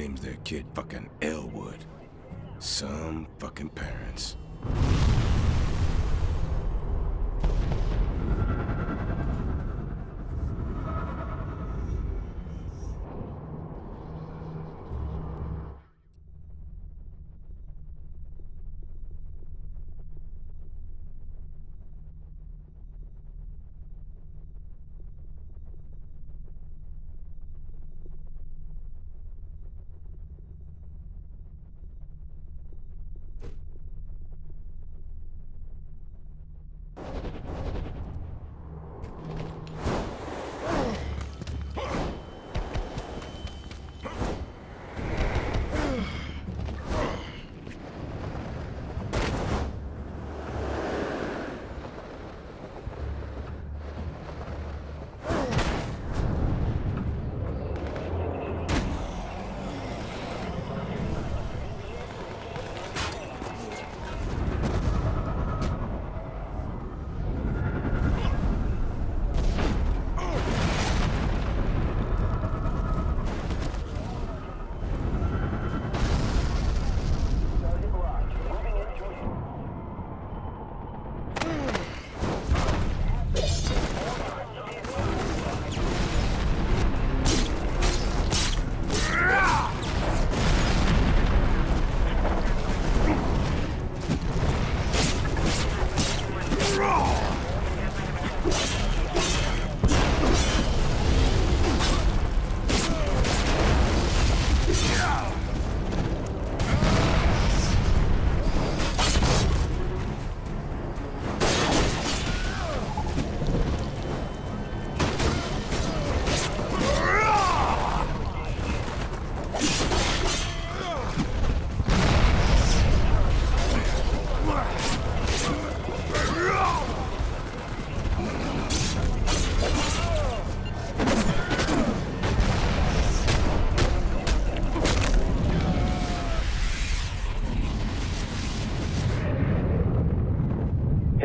names their kid fucking Elwood. Some fucking parents.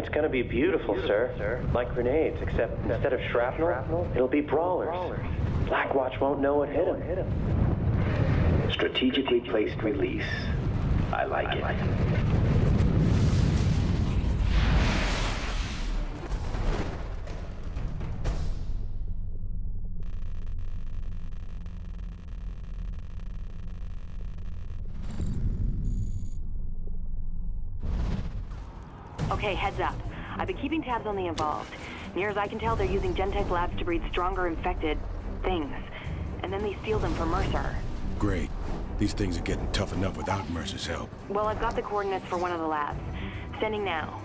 It's gonna be beautiful, sir. Like grenades, except instead of shrapnel, it'll be brawlers. Blackwatch won't know what hit him. Strategically placed release. I like it. Okay, heads up. I've been keeping tabs on the Evolved. Near as I can tell, they're using Gentek labs to breed stronger infected things. And then they steal them from Mercer. Great. These things are getting tough enough without Mercer's help. Well, I've got the coordinates for one of the labs. Sending now.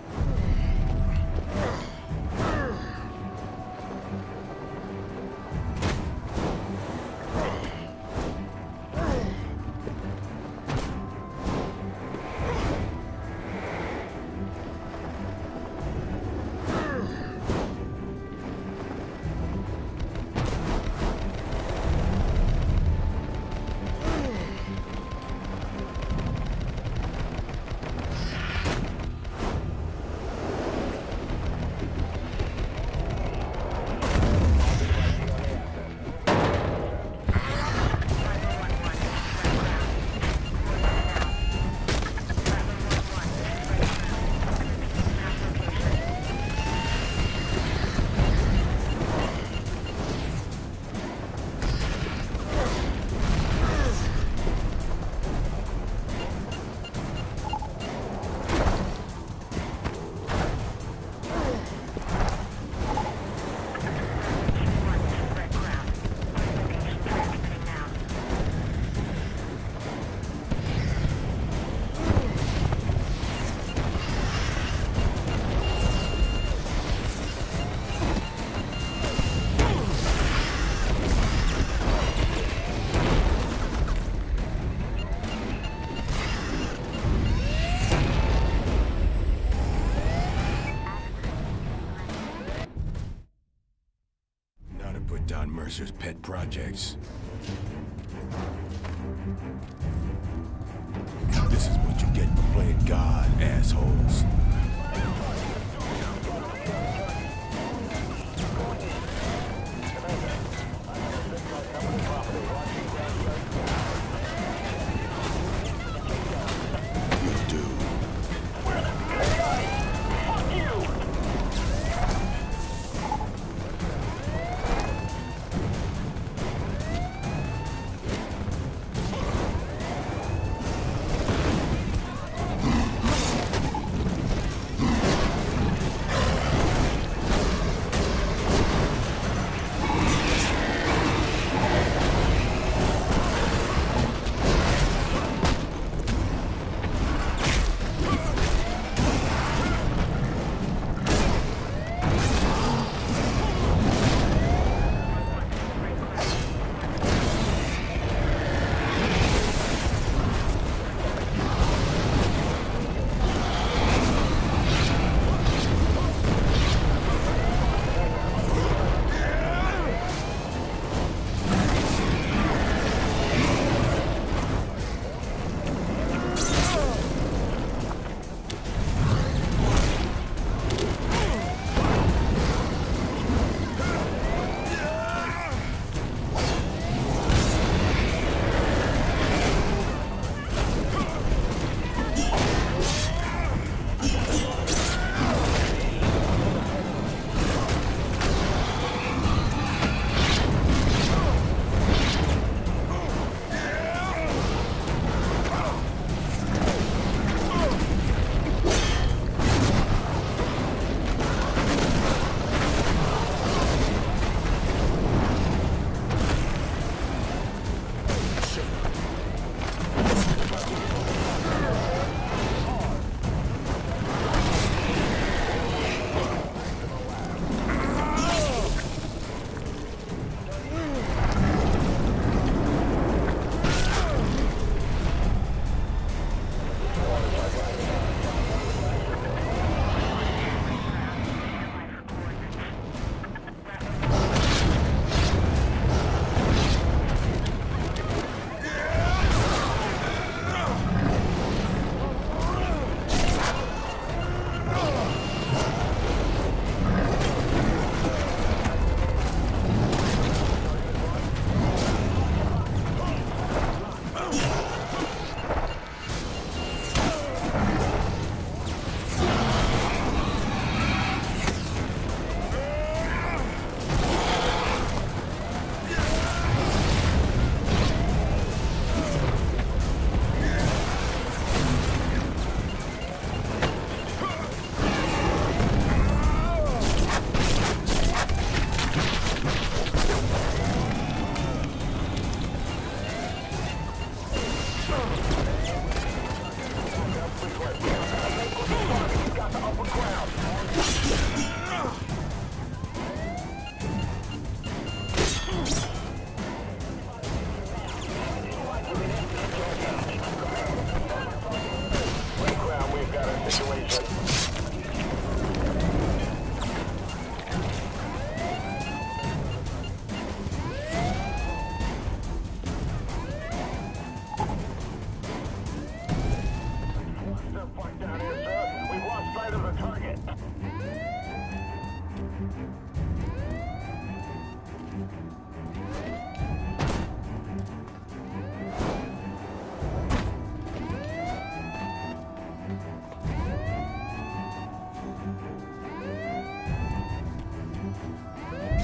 Mercer's pet projects. This is what you get for playing God, assholes.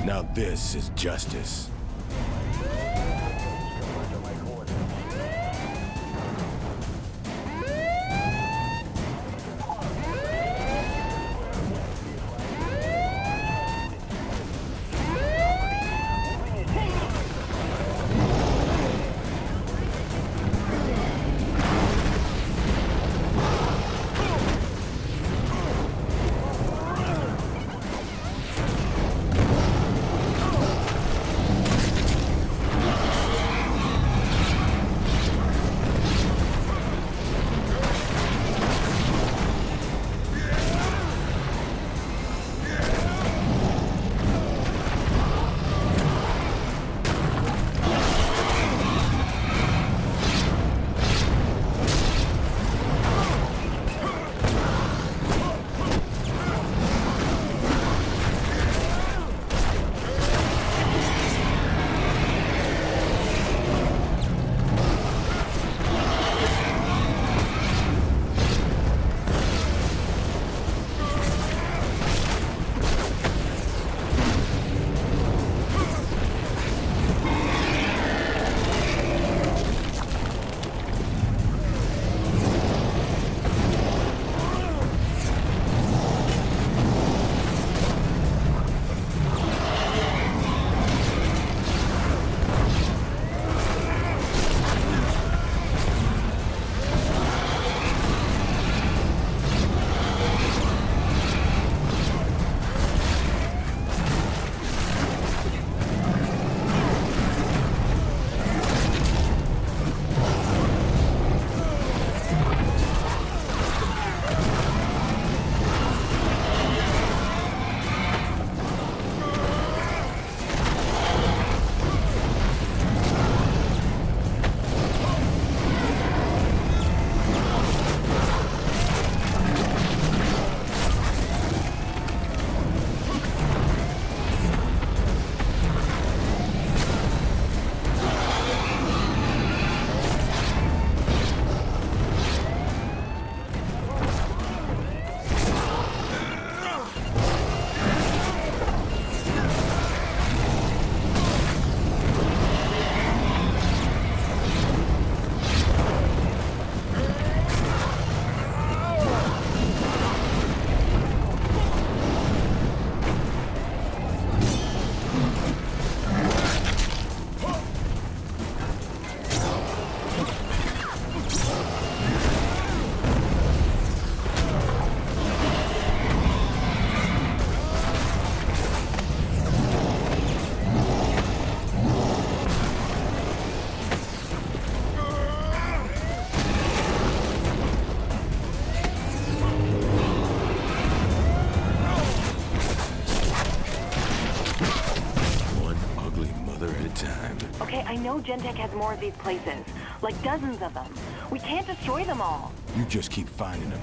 Now this is justice. Gentek has more of these places. Like dozens of them. We can't destroy them all. You just keep finding them.